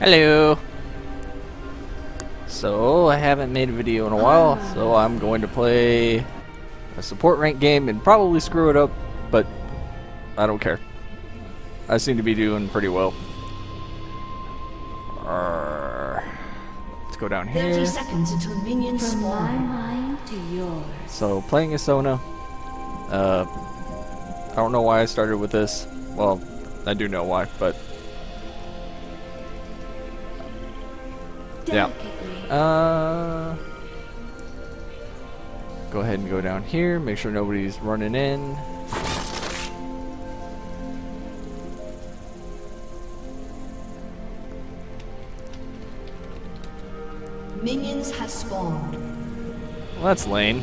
Hello. So, I haven't made a video in a while, so I'm going to play a support rank game and probably screw it up, but I don't care. I seem to be doing pretty well. Arrgh. Let's go down 30 here. seconds until minions From my spawn. mind to yours. So, playing as Sona. Uh, I don't know why I started with this. Well, I do know why, but Yeah. Uh, go ahead and go down here. Make sure nobody's running in. Minions have spawned. Well, that's lame.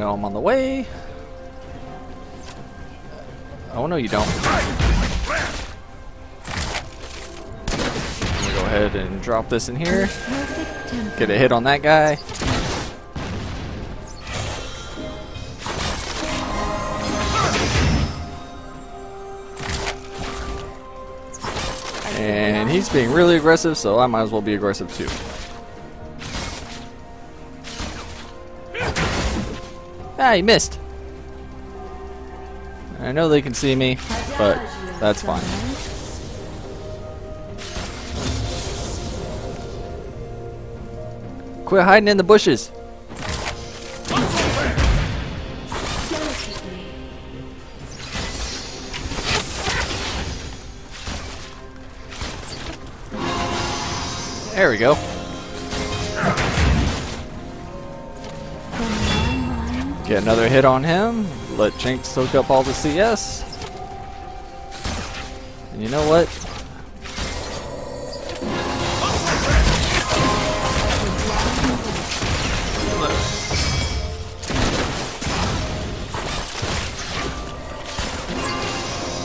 Know I'm on the way. Oh no, you don't. Go ahead and drop this in here. Get a hit on that guy. And he's being really aggressive, so I might as well be aggressive too. Ah, he missed. I know they can see me, but that's fine. Quit hiding in the bushes. There we go. Get another hit on him. Let Jinx soak up all the CS. And you know what?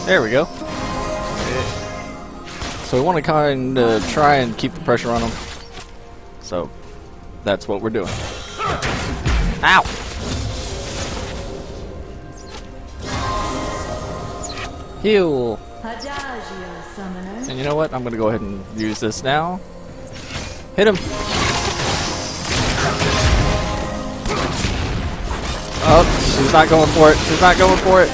There we go. So we want to kind of try and keep the pressure on him. So that's what we're doing. Ow! Heal. And you know what? I'm gonna go ahead and use this now. Hit him. Oh, she's not going for it. She's not going for it.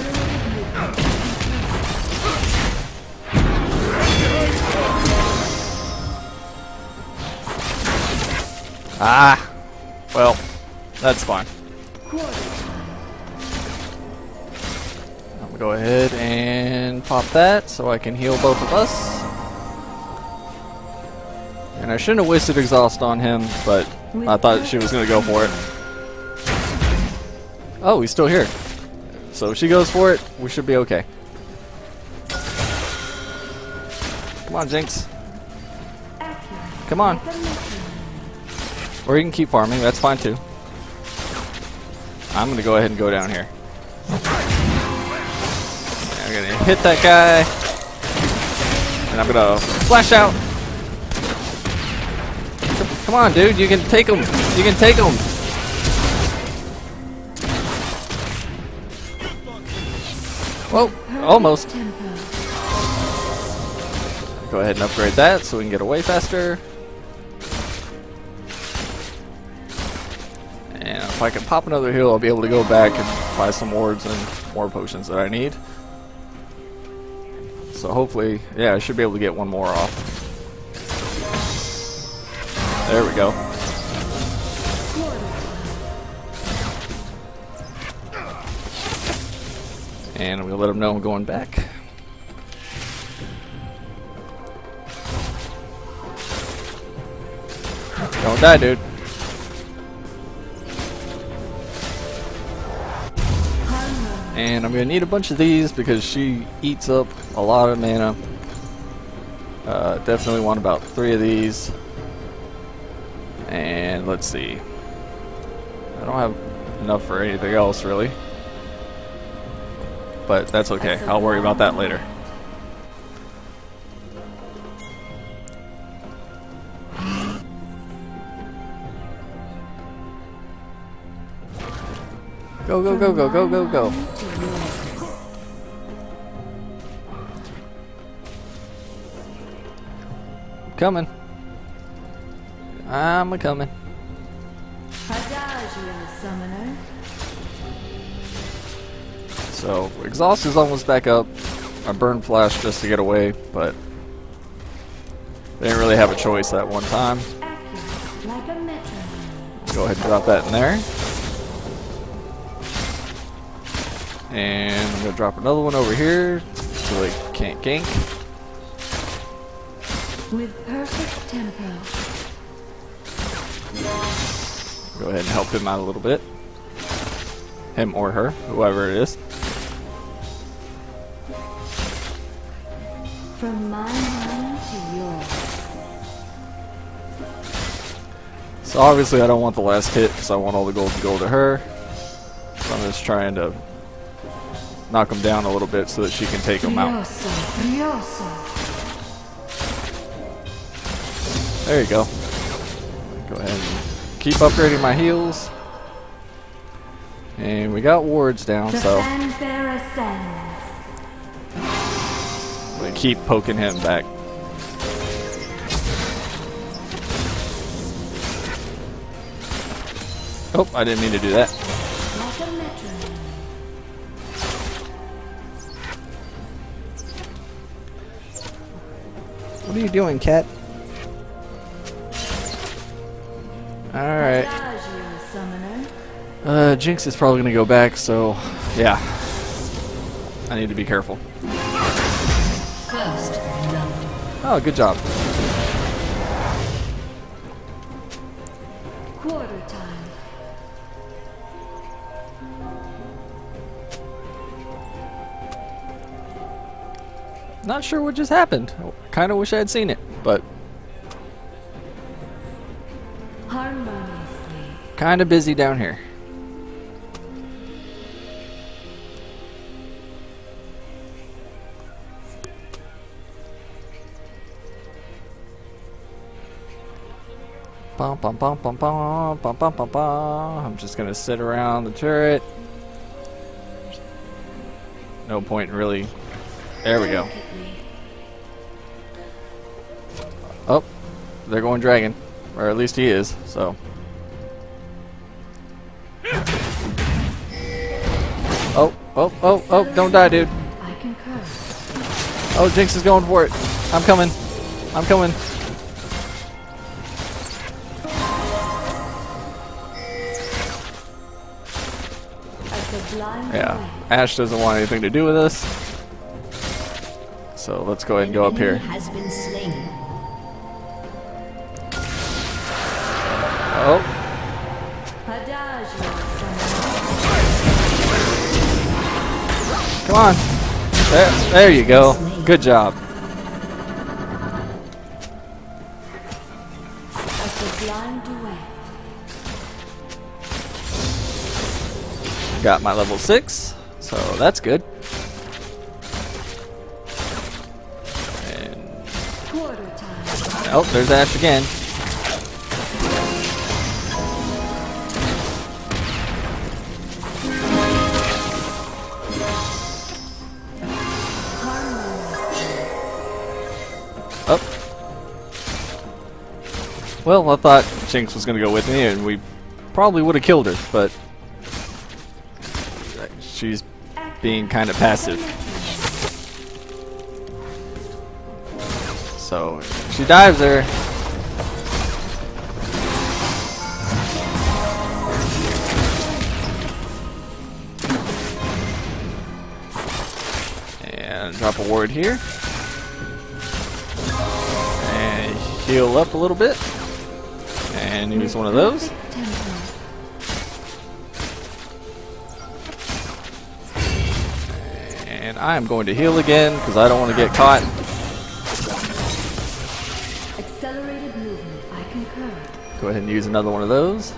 Ah. Well, that's fine. Go ahead and pop that so I can heal both of us. And I shouldn't have wasted exhaust on him, but I thought she was gonna go for it. Oh, he's still here. So if she goes for it, we should be okay. Come on, Jinx. Come on. Or you can keep farming, that's fine too. I'm gonna go ahead and go down here. I'm gonna hit that guy. And I'm gonna flash out. Come- on, dude, you can take him. You can take him. Whoa, almost. Go ahead and upgrade that so we can get away faster. And if I can pop another heal, I'll be able to go back and buy some wards and more potions that I need. So hopefully, yeah, I should be able to get one more off. There we go. And I'm let them know I'm going back. Don't die, dude. And I'm gonna need a bunch of these because she eats up a lot of mana. Uh, definitely want about three of these. And let's see. I don't have enough for anything else really. But that's okay. I'll worry about that later. Go, go, go, go, go, go, go. Coming. I'm a coming. So, exhaust is almost back up. I burned flash just to get away, but they didn't really have a choice that one time. Accurate, like a metronome. Go ahead and drop that in there. And I'm gonna drop another one over here so they can't gank. With perfect tempo. Go ahead and help him out a little bit. Him or her, whoever it is. From my mind to yours. So obviously I don't want the last hit because I want all the gold to go to her. So I'm just trying to knock him down a little bit so that she can take him out. There you go. Go ahead and keep upgrading my heals. And we got wards down, so we keep poking him back. Oh, I didn't mean to do that. What are you doing, cat? Alright. Uh, Jinx is probably gonna go back, so yeah. I need to be careful. First. Oh, good job. Quarter time. Not sure what just happened. Kind of wish I had seen it, but Harmoniously. kind of busy down here. Bum, bum, bum, bum, bum, bum, bum, bum, bum. I'm just gonna sit around the turret. No point in really. There we go. Oh, they're going dragon, or at least he is. So. Oh, oh, oh, oh! Don't die, dude. Oh, Jinx is going for it. I'm coming. I'm coming. Yeah. Ashe doesn't want anything to do with us. So let's go ahead and go up here. Come on. There, there you go. Good job. Got my level six, so that's good. And oh, there's Ashe again. Well, I thought Jinx was going to go with me, and we probably would have killed her, but she's being kind of passive. So she dives there. And drop a ward here. And heal up a little bit. And use one of those. And I am going to heal again because I don't want to get caught. Accelerated movement. I concur. Go ahead and use another one of those.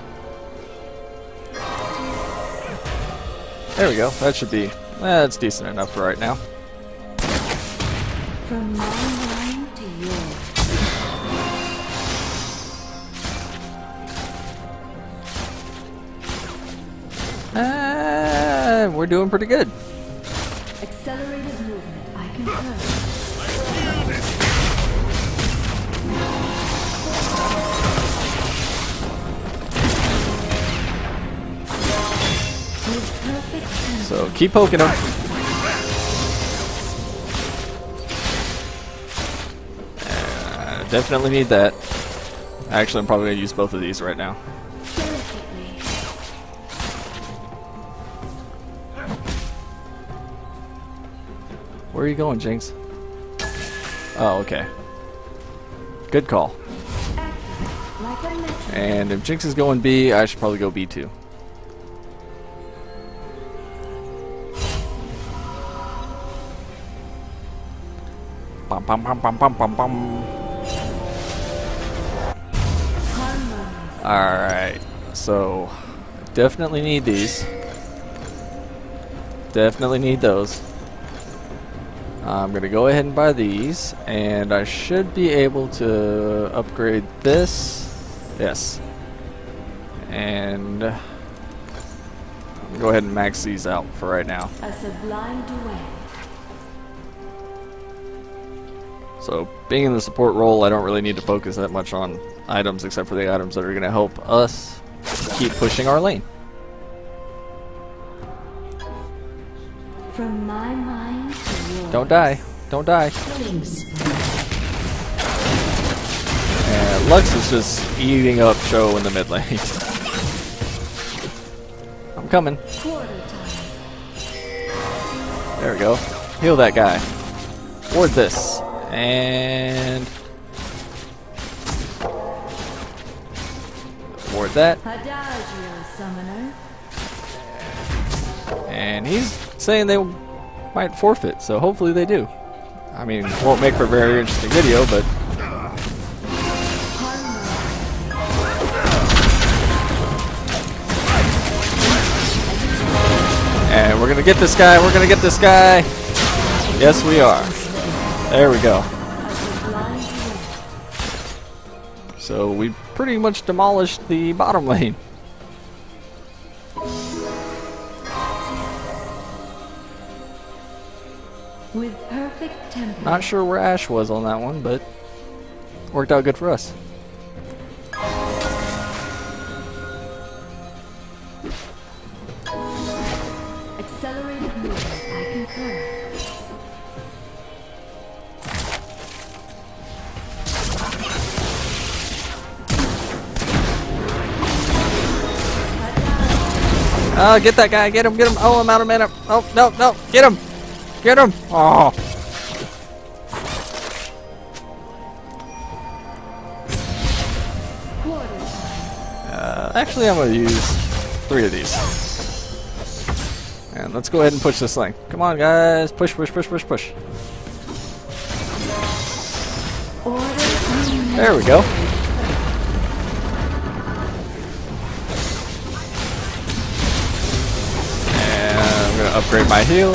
There we go. That should be, that's decent enough for right now. We're doing pretty good. Accelerated movement. I concur. With perfect tempo. So keep poking him. Uh, definitely need that. Actually, I'm probably going to use both of these right now. Where are you going, Jinx? Oh, okay. Good call. And if Jinx is going B, I should probably go B too. Bum, bum, bum, bum, bum, bum, bum. Alright, so definitely need these. Definitely need those. I'm going to go ahead and buy these, and I should be able to upgrade this. Yes. And go ahead and max these out for right now. A sublime duet. So, being in the support role, I don't really need to focus that much on items except for the items that are going to help us keep pushing our lane. Don't die. Don't die. Killing. And Lux is just eating up Cho in the mid lane. I'm coming. There we go. Heal that guy. Ward this. And... Ward that. And he's saying they might forfeit, so hopefully they do. I mean, won't make for a very interesting video, but And we're gonna get this guy, we're gonna get this guy. Yes, we are. There we go. So we pretty much demolished the bottom lane. Not sure where Ashe was on that one, but worked out good for us. Accelerated. I concur. Oh, get that guy, get him, get him. Oh, I'm out of mana. Oh, no, no, get him. Get him. Oh. Actually, I'm gonna use three of these. And let's go ahead and push this thing. Come on, guys. Push, push, push, push, push. There we go. And I'm gonna upgrade my heal.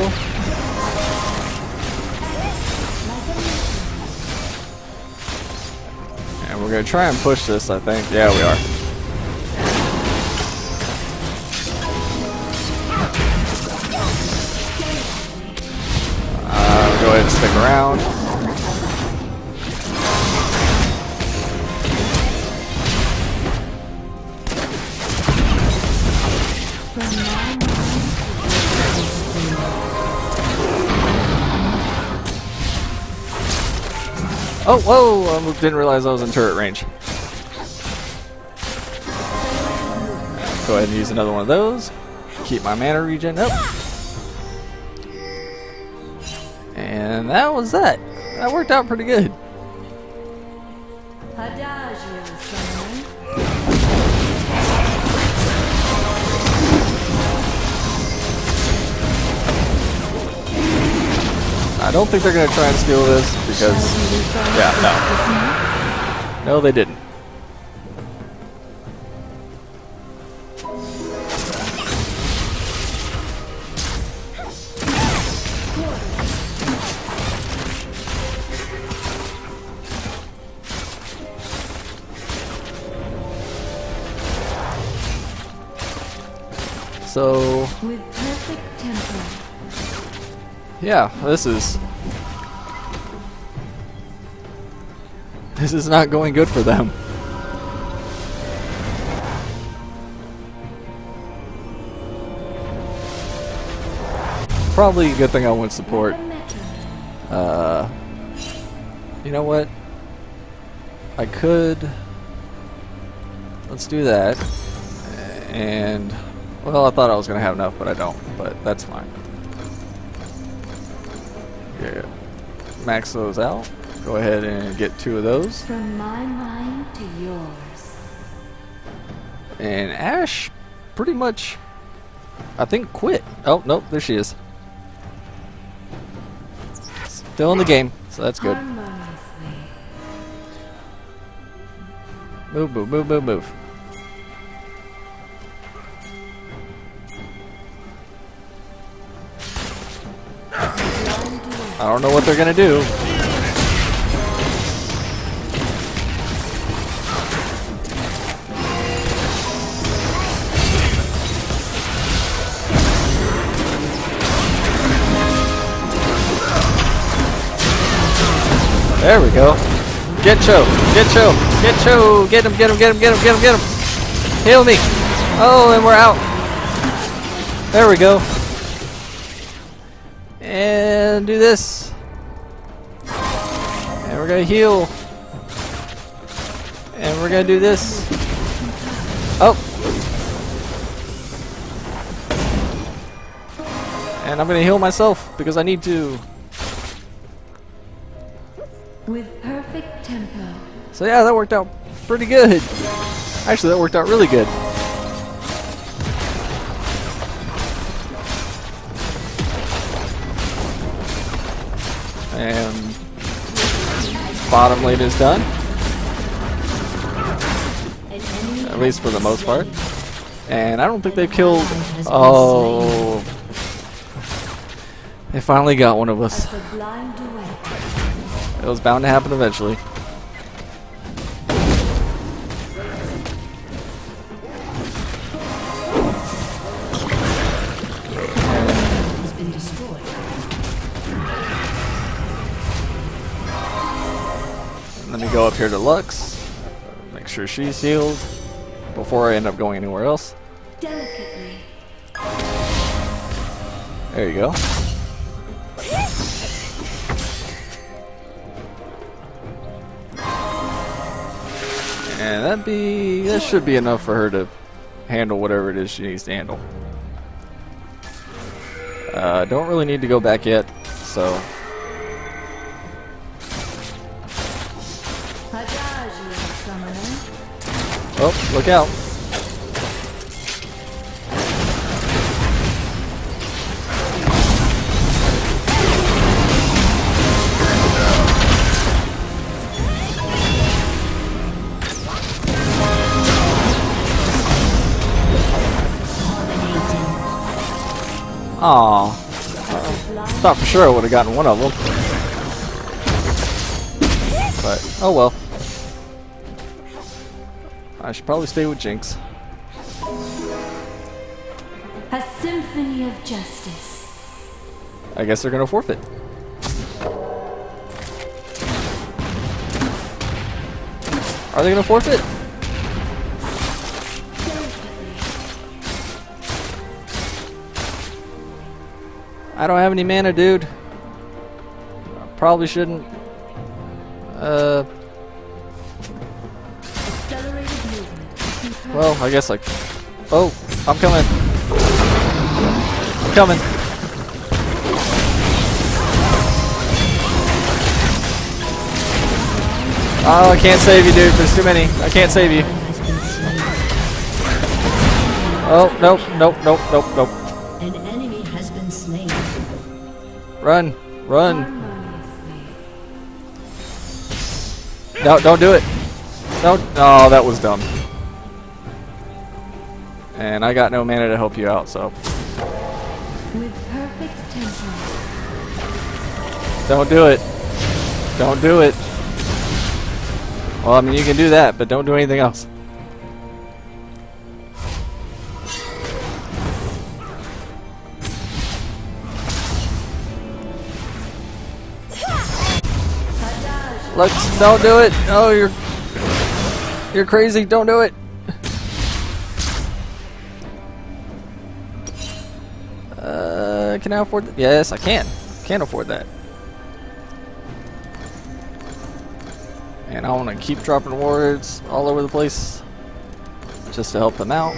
And we're gonna try and push this, I think. Yeah, we are. Oh, whoa! I didn't realize I was in turret range. Go ahead and use another one of those. Keep my mana regen up. And that was that. That worked out pretty good. I don't think they're gonna try and steal this because, yeah, no, no, they didn't. Yeah, this is this is not going good for them. Probably a good thing I went support. Uh, you know what? I could. Let's do that. And well, I thought I was gonna have enough, but I don't. But that's fine. Yeah. Max those out. Go ahead and get two of those. From my mind to yours. And Ashe, pretty much, I think quit. Oh nope, there she is. Still in the game, so that's good. Move, move, move, move, move. I don't know what they're gonna do. There we go. Get Cho, get Cho, get Cho, get him, get him, get him, get him, get him, get him. Heal me. Oh, and we're out. There we go. And do this. And we're gonna heal. And we're gonna do this. Oh. And I'm gonna heal myself because I need to. With perfect tempo. So yeah, that worked out pretty good. Actually, that worked out really good. Bottom lane is done, at least for the most part. And I don't think they've killed. ally has been Oh, they finally got one of us. As the blind duet. It was bound to happen eventually. Here to Lux. Make sure she's healed before I end up going anywhere else. There you go. And that be that should be enough for her to handle whatever it is she needs to handle. Uh, don't really need to go back yet, so oh look out. Aw. Thought for sure I would have gotten one of them. But, oh well. I should probably stay with Jinx. A symphony of justice. I guess they're gonna forfeit. Are they gonna forfeit? I don't have any mana, dude. Probably shouldn't. Uh, Well, I guess like. Oh, I'm coming. I'm coming. Oh, I can't save you, dude. There's too many. I can't save you. Oh, nope, nope, nope, nope, nope. An enemy has been slain. Run, run. No, don't do it. No, oh, that was dumb. And I got no mana to help you out, so With perfect don't do it. Don't do it. Well, I mean, you can do that, but don't do anything else. Let's don't do it. Oh, you're you're crazy. Don't do it. Can I afford? Th yes, I can. Can't afford that. And I want to keep dropping wards all over the place, just to help them out.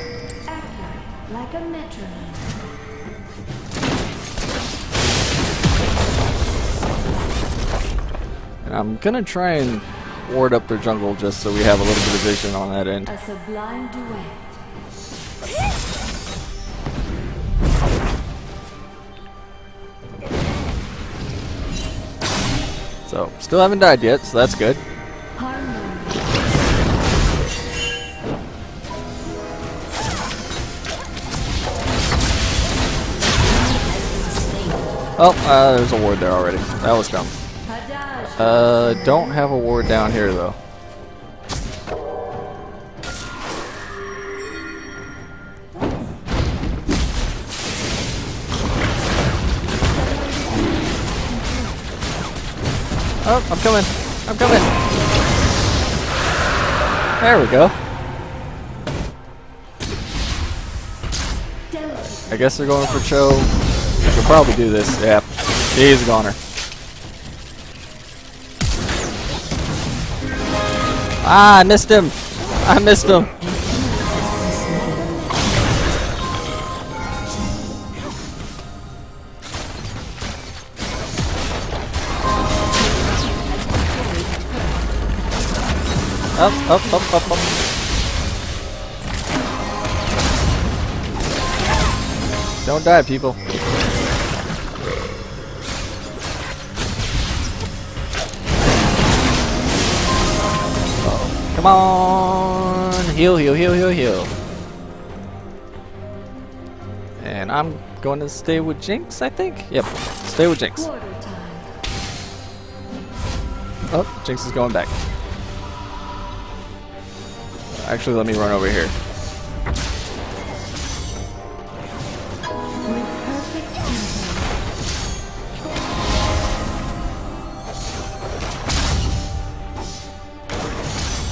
Like a metronome. And I'm gonna try and ward up their jungle just so we have a little bit of vision on that end. So, still haven't died yet, so that's good. Oh, uh, there's a ward there already. That was dumb. Uh, don't have a ward down here though. Oh, I'm coming. I'm coming. There we go. I guess they're going for Cho. We could probably do this. Yeah. He's a goner. Ah, I missed him. I missed him. Up, up, up, up, up. Don't die, people. Oh, come on! Heal, heal, heal, heal, heal. And I'm going to stay with Jinx, I think? Yep, stay with Jinx. Oh, Jinx is going back. Actually, let me run over here.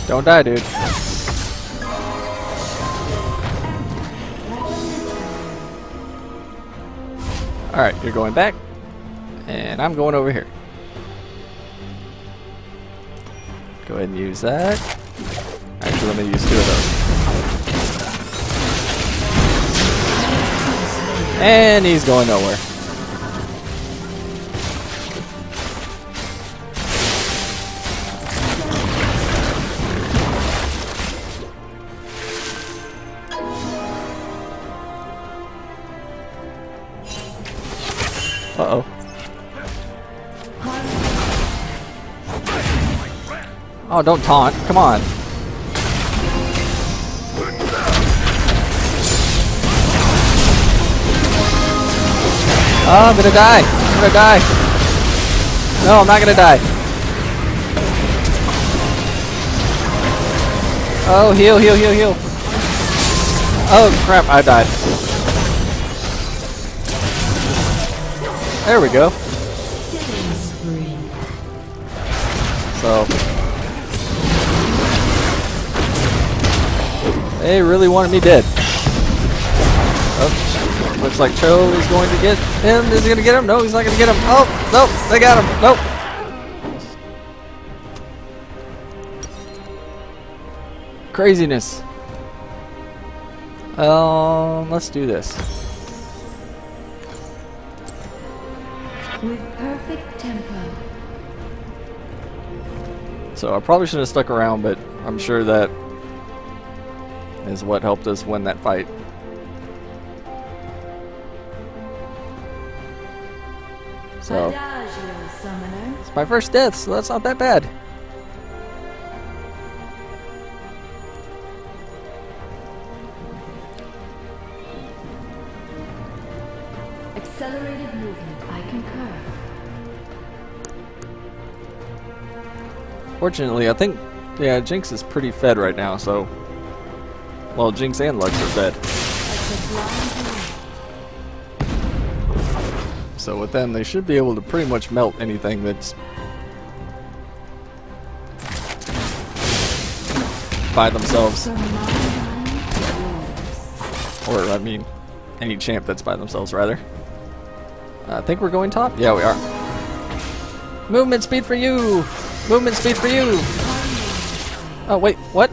Don't die, dude. Alright, you're going back. And I'm going over here. Go ahead and use that. Actually, let me use two of those. And he's going nowhere. Uh-oh. Oh, don't taunt. Come on. Oh, I'm gonna die. I'm gonna die. No, I'm not gonna die. Oh, heal, heal, heal, heal. Oh, crap, I died. There we go. So. They really wanted me dead. Oh, looks like Cho is going to get him. Is he to get him? No, he's not going to get him. Oh, nope, they got him. Nope. Craziness. Um, let's do this. With perfect tempo. So I probably should have stuck around, but I'm sure that is what helped us win that fight. So it's my first death, so that's not that bad. Accelerated movement, I concur. Fortunately, I think, yeah, Jinx is pretty fed right now, so. Well, Jinx and Lux are fed. So with them, they should be able to pretty much melt anything that's... by themselves. Or, I mean, any champ that's by themselves, rather. I think we're going top? Yeah, we are. Movement speed for you! Movement speed for you! Oh, wait, what?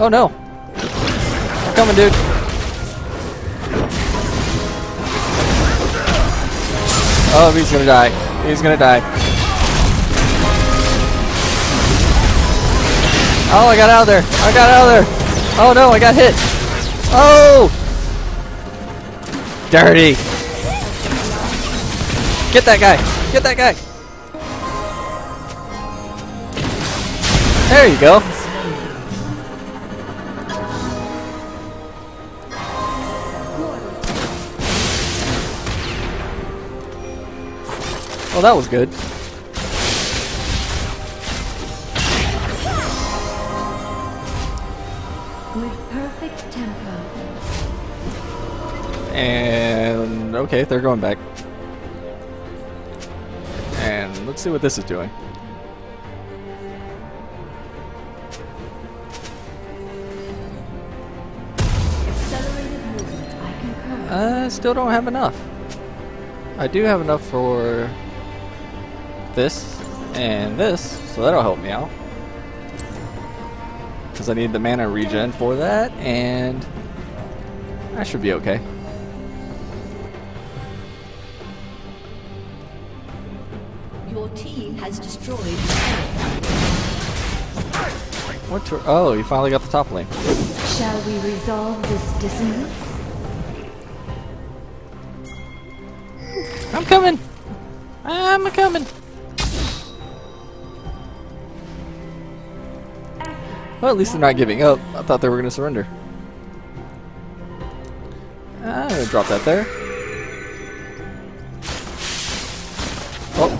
Oh no! I'm coming, dude! Oh, he's gonna die. He's gonna die. Oh, I got out of there! I got out of there! Oh no, I got hit! Oh! Dirty! Get that guy! Get that guy! There you go! Well, that was good. With perfect tempo. And okay, they're going back. And let's see what this is doing. Accelerated movement. I concur. I still don't have enough. I do have enough for this and this, so that'll help me out. Because I need the mana regen for that, and I should be okay. Your team has destroyed. What? Oh, you finally got the top lane. Shall we resolve this dissonance? I'm coming. I'm coming. Well, at least they're not giving up. I thought they were going to surrender. Ah, I'm going to drop that there. Oh,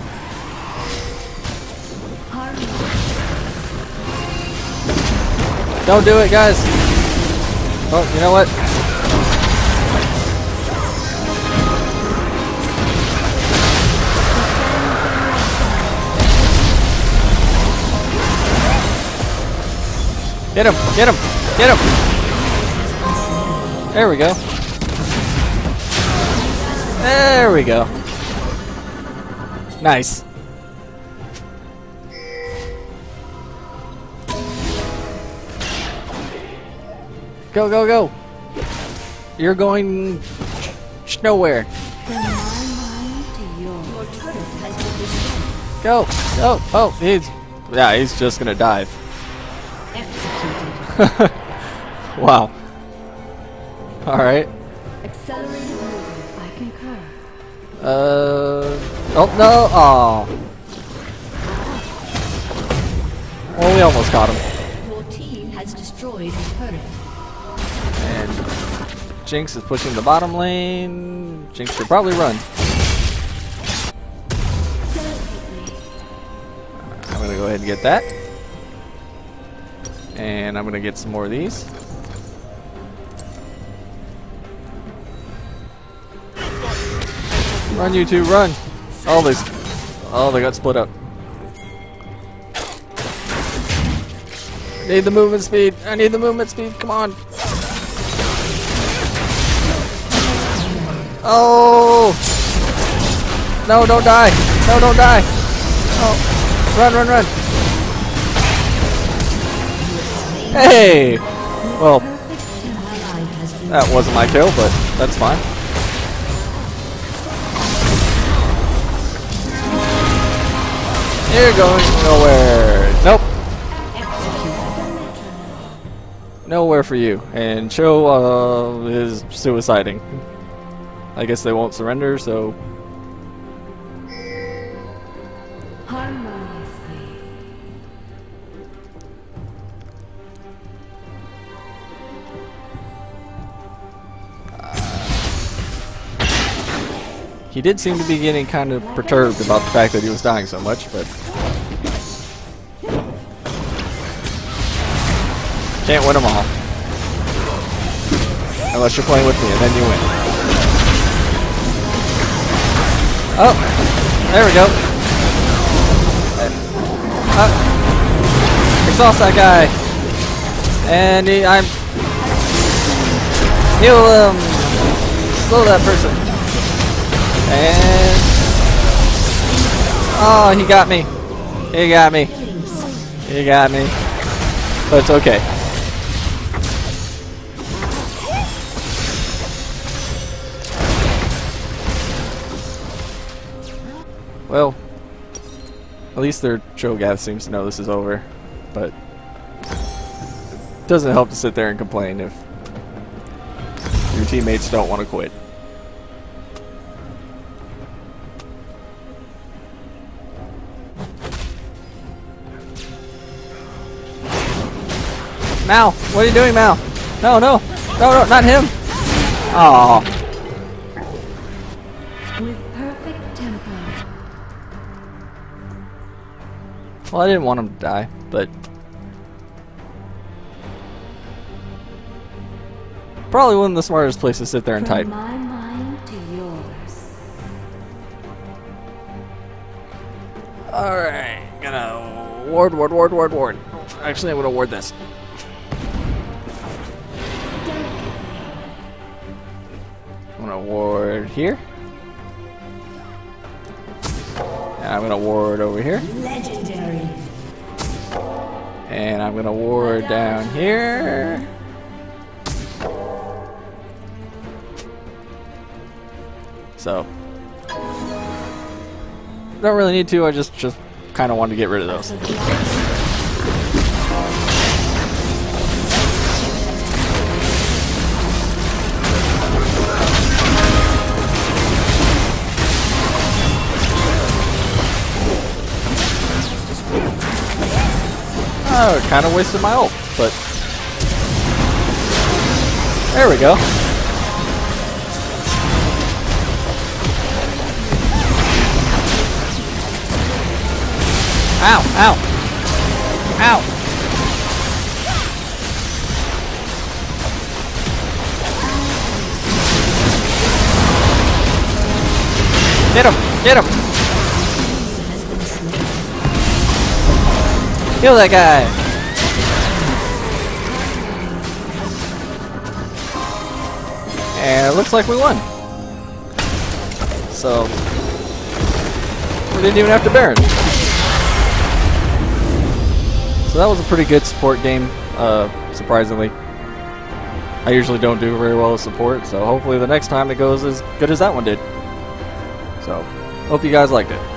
don't do it, guys. Oh, you know what? Get him! Get him! Get him! There we go. There we go. Nice. Go, go, go! You're going nowhere. Go! Oh, oh, he's yeah, he's just gonna dive. Wow. All right. I. Uh. Oh no! Oh. Well, we almost caught him. Your team has destroyed a turret. And Jinx is pushing the bottom lane. Jinx should probably run. I'm gonna go ahead and get that. And I'm gonna get some more of these. Run, you two, run! Oh, they, oh, they got split up. Need the movement speed. I need the movement speed. Come on. Oh! No, don't die. No, don't die. Oh, run, run, run. Hey! Well, that wasn't my kill, but that's fine. You're going nowhere. Nope. Nowhere for you. And Cho uh, is suiciding. I guess they won't surrender, so did seem to be getting kind of perturbed about the fact that he was dying so much, but... Can't win them all. Unless you're playing with me, and then you win. Oh! There we go. Uh, exhaust that guy! And he, I'm... He'll, um... Slow that person. And... Oh, he got me. He got me. He got me. But it's okay. Well, at least their Cho'Gath seems to know this is over, but it doesn't help to sit there and complain if your teammates don't want to quit. Mal, what are you doing, Mal? No, no, no, no, not him. Oh, With perfect tempo. well, I didn't want him to die, but probably wasn't the smartest place to sit there and From type. my mind to yours. Alright, gonna ward, ward, ward, ward, ward. Actually, I'm gonna ward this. I'm gonna ward here. And I'm gonna ward over here. Legendary. And I'm gonna ward down here. So don't really need to, I just just kinda wanted to get rid of those. Oh, kinda wasted my ult, but there we go. Ow, ow. Ow. Get him, get him. Kill that guy. And it looks like we won. So, we didn't even have to Baron. So that was a pretty good support game, uh, surprisingly. I usually don't do very well with support, so hopefully the next time it goes as good as that one did. So, hope you guys liked it.